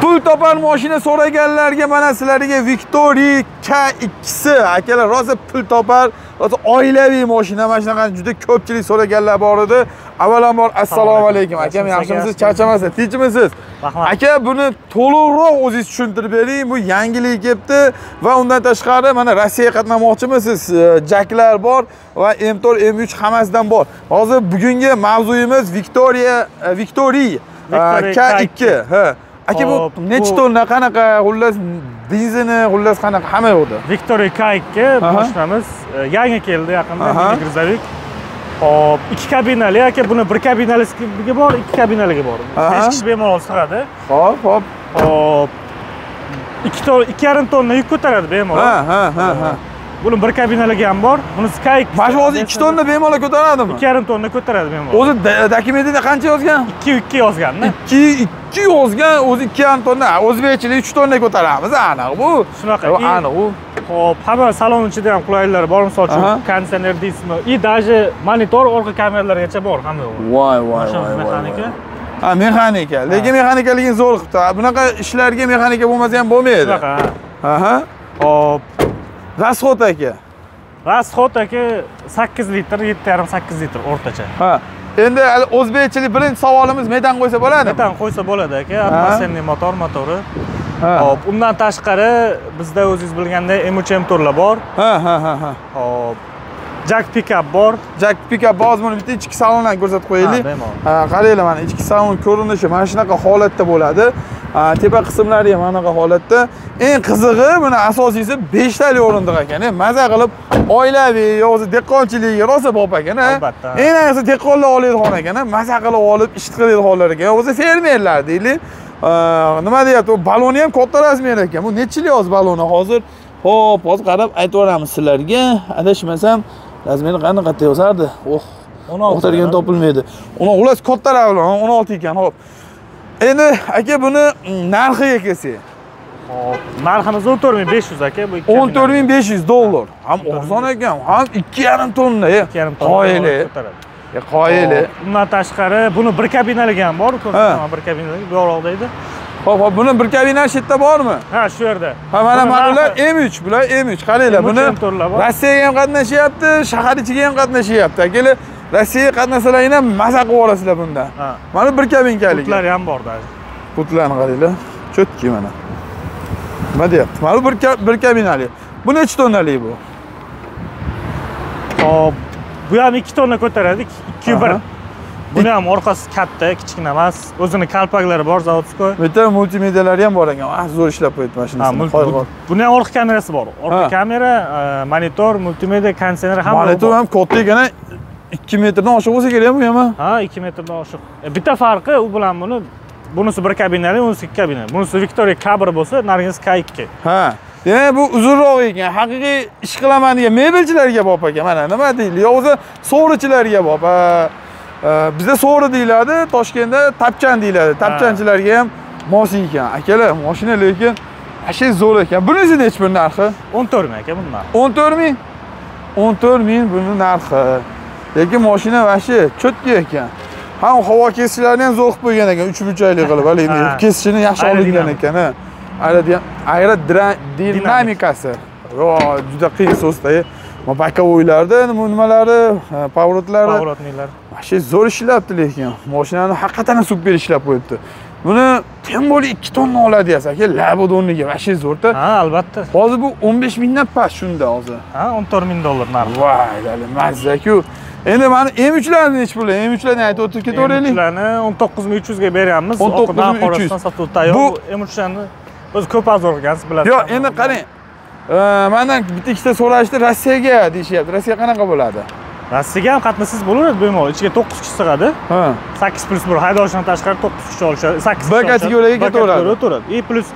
pul topar mashina so'raganlarga mana sizlarga Victory K2si akalar rosa pul topar rosa oilaviy mashina mana shunaqa juda ko'pchilik so'raganlar bor edi. Avvalambor assalomu alaykum. akam yaxshimisiz? Charchamasdan tinchmisiz Rahmat. aka buni to'liqroq o'zingiz tushuntirib bering. Bu yangilik kelibdi va undan tashqari mana rossiyaga qatnamoqchimisiz E, jaklar bor va m4 m3 hammasidan bor. Hozir bugungi mavzuyimiz Victoria e, Victory e, Victory K2 K2. ha aka bu nechi tonna qanaqa xullas benzini xullas qanaqa hamma yo'qda Victoria K2 Aha. mashinamiz e, yangi keldi yaqinda mini gruzovik. Hop, ikki kabinali aka buni bir kabinalisiga bor, ikki kabinaliga bor. 5 kishi bemalol sig'adi. hop hop Hop. 2 ton 2,5 tonna yuk ko'taradi bemalol. ha ha ha ha Buni bir kabinaligi ham bor. Bunisi K2. mana shu hozir 2 tonna bemalol ko'taradimi 2,5 tonna ko'taradi bemalol. o'zi da- dokumentida qancha yozgan 2 2 yozganda. 2 2 yozgan o'zi 2,5 tonna o'zbekchilik 3 tonna ko'taramiz aniq bu Shunaqa. Aniq u Hop, hamma salon ichida ham qulayliklari bor, misol uchun konditsioner deysizmi, и даже monitor orqa kameralargacha bor hamma voy voy voy mexanika. ha mexanika lekin mexanikaligini zo'r qilibdi bunaqa ishlarga mexanika bo'lmasa ham bo'lmaydi Shunaqa. aha Hop, расход aka rasxod aka 8 litr, 7,5 8 litr o'rtacha. ha endi o'zbekchilik birinchi savolimiz metan qo'ysa bo'ladimi Metan qo'ysa bo'ladi aka, atmosferniy motor motori. ha Hop, undan tashqari bizda o'zingiz bilgandek M3 motorlar bor. ha ha ha ha Hop, jack pickup bor. jack pikap hozir buni bitta ichki salondan ko'rsatib qo'yaylik. Qaranglar mana ichki salon ko'rinishi mana shunaqa holatda bo'ladi. Tepa qismlari ham mana bunaqa holatda. Eng qizig'i buni asosiysi beshtali o'rindiq ekan e, maza qilib oilaviy yoki dehqonchilikka rosa bop ekan a. Albatta. eng ayniqsa dehqonlar oladigan ekan a, maza qilib olib ish qiladiganlar ekan o'zi fermerlar deylik. Nima deyapti u baloni ham katta razmer ekan bu nechi yil hozir baloni hozir? Ho'p hozir qarab aytib yuboramiz sizlarga. Adashmasam razmeri qanaqa yozardi oh 16 o'tirgan topilmaydi. Uni xullas kattaroq bilan 16 ekan hop. Endi aka buni mm, narxiga kelsak Hop, narximiz 14500 aka, bu ikki 14500 dollar. Ham arzon ekan ham 2,5 tonna e, 2,5 tonna qoyili. qoyili. Undan tashqari buni bir kabinaligi ham bor, bir kabinaligi bu yoqda edi. Hop hop buni bir kabina shu yerda bormi Ha, shu yerda. ha mana mana ular narxi- M3 bular M3 qaranglar M3 buni rossiyaga ham qatnashyapti shahar ichiga ham qatnashyapti akalar rossiyaga qatnasalar ham maza qilib olasizlar bundan Ha. mana bir kabinkalik Butlari ham bor даже. Butlarni qaranglar. Cho'tki mana. Nima deyapti? Mana bir bir kabinali. Bu necha tonnalik bu? Hop, bu ham 2 tonna ko'taradi, 2 1. Buni ham orqasi katta, kichkina emas. O'zini kalpaklari bor, zavodskoy. Bu yerda multimedialari ham bor ekan. Ah, zo'r ishlab qo'yibdi Ha, mashinasini. buni ham orqa kamerasi bor. Orqa kamera, e, monitor, multimedia, konditsioner hamma Monitor bor. ham katta ekan. 2 metrdan oshiq bo'lsa kerak bu ham. Ha, 2 metrdan oshiq. E, Bitta farqi u bilan buni bunisi bir kabinali, bunisi ikki kabinali. Bunisi Victoria K1 bo'lsa, narigisi K2. Ha. Demak, bu uzunroq ekan. Haqiqiy ish qilaman degan mebelchilarga bop ekan. Mana nima deyli? Yo'qsa so'richilarga bop. Ha. Bizda so'ri deyiladi, Toshkentda tapchan deyiladi. Tapchanchilarga ham mos ekan. Akalar, mashina lekin ashay zo'r ekan. Bunisi nechi bir narxi? 14 ming aka bundan. 14 ming 14 ming buni narxi lekin mashina vashi cho'tki ekan ham havo kesishlarini ham zo'r qilib qo'ygan ekan uch burchakli qilib haligi Ha. kesishini yaxshi olingan ekan ha aerodinamikasi Yo, juda qiyin so'zda bokovoylarda nima nimalari поворотлari Поворотнийлар. вообще zo'r ishlabdi lekin mashinani haqiqatan super ishlab qo'yibdi buni tем более 2 tonna oladi deyapsiz aka labodonniga вообще zo'rda Ha, albatta. hozir bu 15 mingdan past shunda hozir Ha, 14 ming dollar narxi. voy dali mazzaku endi mani m3larni nechi puli m3larni aytib o'tib ketaveraylik M3larni 19300 ga beryapmiz. 19.300. Oqidan qorasidan sotib tayyor. Bu- Bu M3larni o'zi ko'p arzon ekansiz bilasiz. yo'q endi qarang mandan bitta ikkita so'rashdi rossiyaga deyishyapti rossiya qanaqa bo'ladi Rossiyaga ham qatnasangiz bo'laveradi bemalol. Ichiga 9 kishi sig'adi. ha 8 plus 1 haydovchidan tashqari 9 kishi olishadi. 8 Bir kategoriyaga ketaveradi. o'tiradi. И plus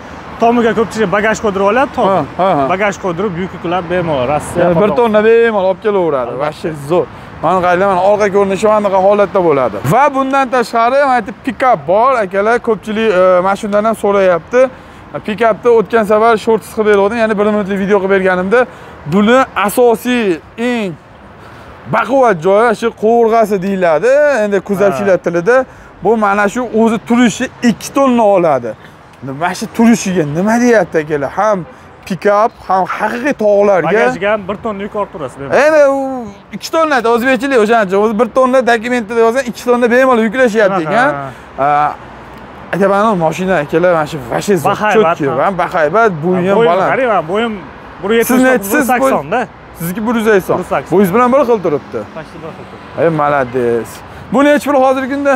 tomiga ko'pchilik bagaj qo'ydirib oladi, tom. Bagaj qo'ydirib yuk yuklar bemalol Rossiya. bir tonna bemalol olib kelaveradi вообще zo'r mana qaranglar mana orqa ko'rinishi mana bunaqa holatda bo'ladi va bundan tashqari mana yerda pikap bor akalar ko'pchilik e, mana shundan ham so'rayapti pikapni o'tgan safar shortsiz qilib bergandim ya'ni bir minutlik video qilib berganimda buni asosiy eng baquvvat joyi shu qovurg'asi deyiladi. Endi kuzovchilar tilida. Bu mana shu o'zi turishi 2 tonna oladi. Mana shu turishiga nima deyapti akalar? Ham pikap ham haqiqiy tog'larga. Bagajiga ham bir tonna yuk ortib turasiz endi u ikki tonnada o'zbekchilik o'shaning uchun o'zi bir tonna dokumentida yozgan ikki tonna bemalol yuklashyapti Shunaqa. Ekan aytaman mashina akalar mana shu вообще Bahaybat, cho'tki ha. va bahaybat bo'yi ham baland qarang, mana bo'yim 170 Sizni aytsangiz, 180 da. sizniki bir yuz sakson 180. bo'yingiz bilan bir xil turibdi Почти bir xil. ey молодец bu nechi pul hozirgi kunda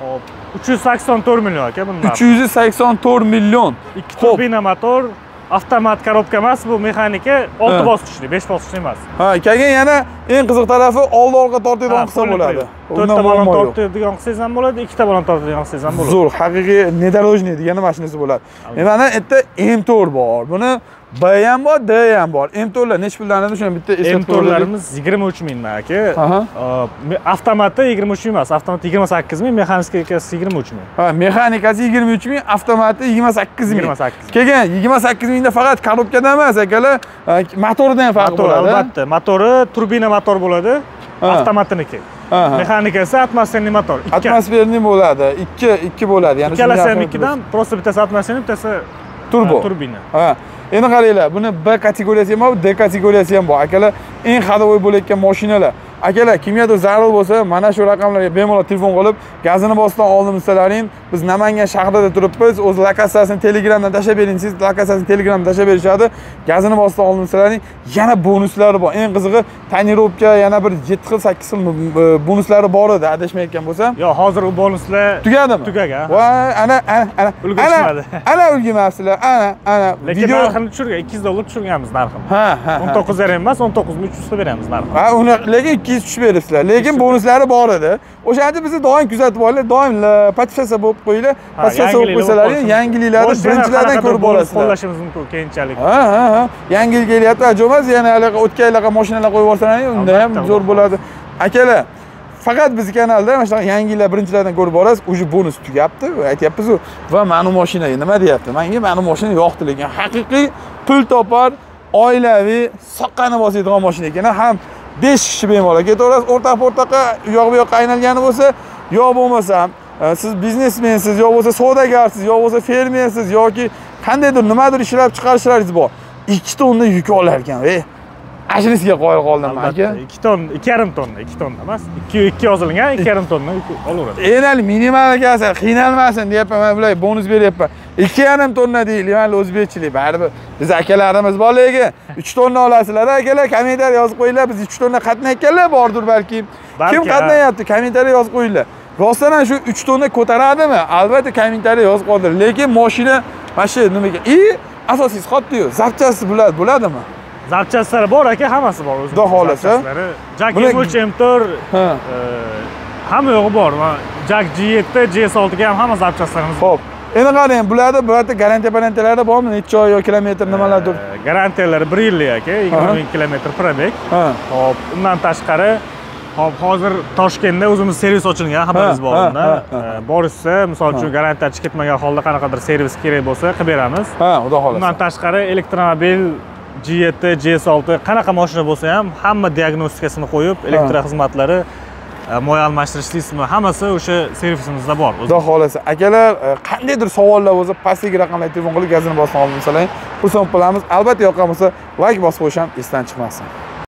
Hop, 384 million aka bundan. uch yuz sakson to'rt million Ikki turbina motor, avtomat korobka emas, bu mexanika 6 Ha. bosqichli, 5 bosqichli emas. ha keyin yana eng qiziq tarafi oldi orqa tortadigan qilsa bo'ladi To'rtta balon tortadigan qilsangiz ham bo'ladi, ikkita balon tortadigan qilsangiz ham bo'ladi. zo'r haqiqiy недорожный degani mashinasi bo'ladi Albatta. mana bu yerda m4 bor buni b ham bor d ham bor m4lar nechi puldan edi shuni bitta eslatib qo'yaylik. M4larimiz 23 mingdan aka. Avtomati 23 ming emas, avtomati 28 ming, mexanikasi 23 ming. ha mexanikasi 23 ming avtomati 28 ming 28 keyin 28 mingda faqat korobkadan emas akalar e, motoridan ham Motor bo'ladi albatta, motori turbina motor bo'ladi, avtomatiniki. Mexanikasi atmosferniy motor. Atmosferniy bo'ladi. Ikki ikki bo'ladi. Ya'ni Ikkalasi ham ikkidan, просто bittasi atmosferniy, bittasi turbo. turbina. ha. Endi qaranglar buni b kategoriyasi ham bor d kategoriyasi ham bor. Akalar eng ходовой bo'layotgan mashinalar. Akalar kimgadir zarur bo'lsa mana shu raqamlarga bemalol telefon qilib gazini bosishdan oldin bilsalaring biz namangan shahrida turibmiz. O'z lokatsiyasini telegramdan tashlab bering lokatsiyasini telegramdan tashlab berishadi. Gazini bosishdan oldin bilsalaring yana bonuslari bor. Eng qizig'i tonirovka yana bir yetti xil sakkiz xil e, bonuslari bor edi adashmayotgan bo'lsam Yo, hozir u bonuslar tugadimi? Tugagan. voy ana ana ana. Ulgurishmadi. ana ulgurmabsizlar ana ana. Lekin video narxini tushirgan, 200 dollar tushirganmiz narxini. ha ha ha. 19 yarim emas, 19300 ta beramiz narxini. ha uni lekin ikki yuz tushib beribsizlar lekin bonuslari bor edi. O'shaning bizni doim kuzatib olinglar. Doim podpisa bo'lib qo'yinglar podpisa bo'lib yangiliklar qo'ysalaring bo'lsin. yangiliklarni birinchilardan ko'rib borasizlar qo'llashimiz mumkin keyinchalik. ha ha ha. Yangi yil kelyapti ajoyib emas yana hali o'tgan yillarga mashinalar qo'yib yuborsalaring unda ham zo'r bo'ladi. Akalar faqat bizni kanalda mana shunaqa yangi yillar birinchilardan ko'rib borasiz уже bonus tugabdi aytyapmizu va mani mashinaga nima deyapti? Manga mani mashina yoqdi lekin haqiqiy pul topar oilaviy soqqani bosadigan mashina ekan ham besh kishi bemalol ketaverasiz. O'rtoq o'rtoqqa u yoq bu yoqqa aylangani bo'lsa yo bo'lmasam siz biznesmensiz yo bo'lmasa savdogarsiz yo bo'lmasa fermersiz yoki qandaydir nimadir ishlab chiqarishlaringiz bor. Ikki tonna yuk olar ekan ey ashnisiga qoyil qoldim aka. 2 tonna, 2,5 tonna, 2 tonna emas. 2 2 yozilgan, 2,5 tonna olaveradi. enali minimal akasi qiynalmasin deyapman man bularga bonus beryapman. Ikki yarim tonna deylik mayli o'zbekchilik baribir. Biz akalarimiz bor lekin uch tonna olasizlar akalar kommentariy yozib qo'yinglar biz uch tonna qatnayotganlar bordir balki. Kim qatnayapti? Kommentariy yozib qo'yinglar rostdan ham shu uch tonna ko'taradimi? Albatta kommentariy yozib qoldir. Lekin moshina mana shu nimaga? И asosiysi qolibdiyu zapchasti bo'ladi bo'ladimi? Zapchastlari bor aka, hammasi bor. O'zi. Xudo xohlasa. M3 M4 ha. e, hamma yo'g'i bor. Va Jack G7, G6 ga ham hamma zapchastlarimiz bor. ho'p endi qarang bularda birorta garantiya parantiyalari bormi? Necha oy yo kilometr nimalardir E, Garantiyalari 1 yillik aka, 20 ming kilometr probeg. Hop, undan tashqari Hop, hozir Toshkentda o'zimiz servis ochilgan, xabaringiz bor unda. Borishsa, misol uchun garantiya chiqib ketmagan holda qanaqadir servis kerak bo'lsa, qilib beramiz. ha xudo Undan xohlasa tashqari elektromobil G7, G6 qanaqa mashina bo'lsa ham hamma diagnostikasini qo'yib, elektr xizmatlari, e, moy almashtirish tizimi hammasi o'sha servisimizda bor. xudo xohlasa. Akalar e, qandaydir savollar bo'lsa pastdagi raqamlarga telefon qilib gazini bosib olib masalan xursand bo'lamiz. Albatta yoqqan bo'lsa layk bosib qo'yish ham esdan chiqmasin